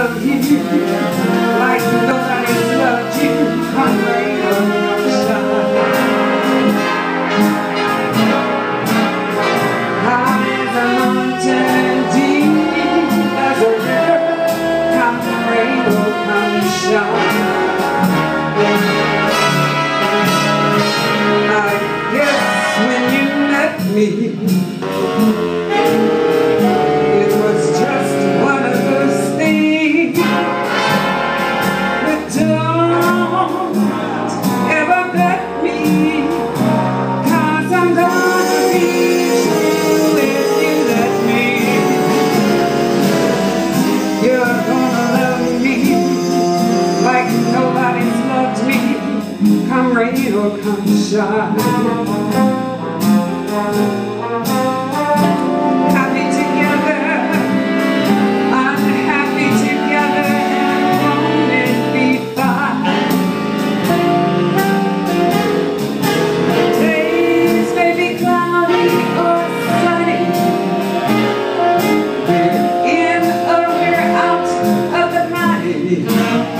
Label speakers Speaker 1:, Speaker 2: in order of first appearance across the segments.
Speaker 1: love you like loved you. I'm High as a mountain, deep as a river, I guess when you met me. Rain or. Happy together, unhappy together, won't it be? Days may be cloudy or sunny. We're in or we're out of the money.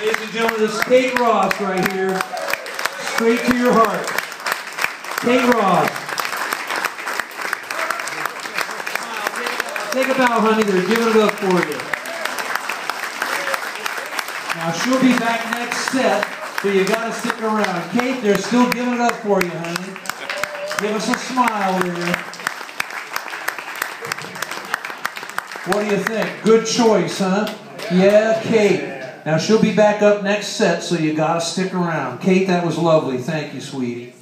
Speaker 2: Ladies and gentlemen, this is Kate Ross right here. Straight to your heart. Kate Ross. Take a bow, honey. They're giving it up for you. Now, she'll be back next set, so you gotta stick around. Kate, they're still giving it up for you, honey. Give us a smile there. What do you think? Good choice, huh? Yeah, Kate. Now she'll be back up next set, so you gotta stick around. Kate, that was lovely. Thank you, sweetie.